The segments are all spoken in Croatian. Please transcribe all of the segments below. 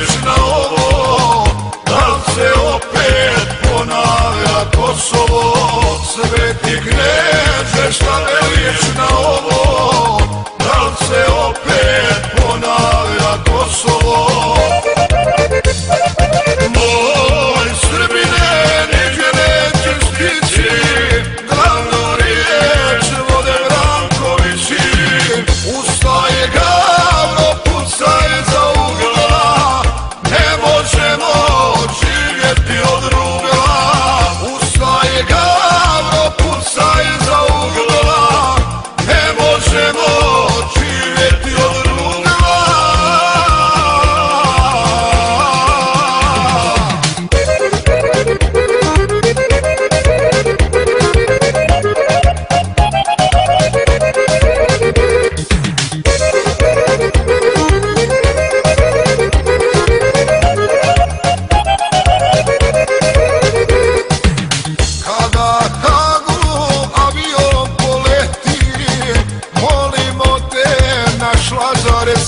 smiješna ovo Da se opet ponavlja Kosovo? Sve ti gre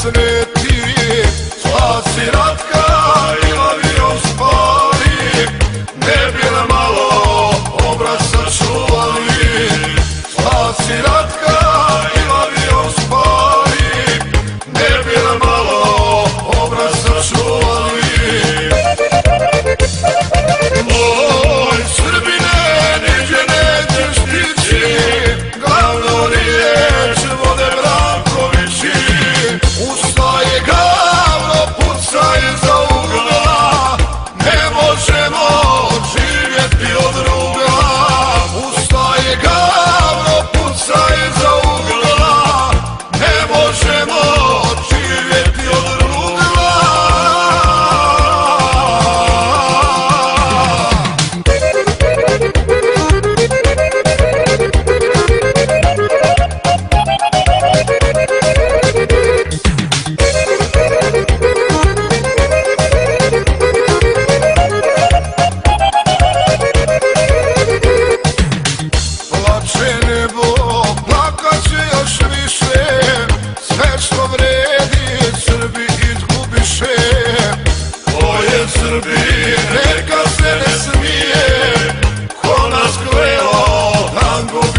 Listen it.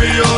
Rio.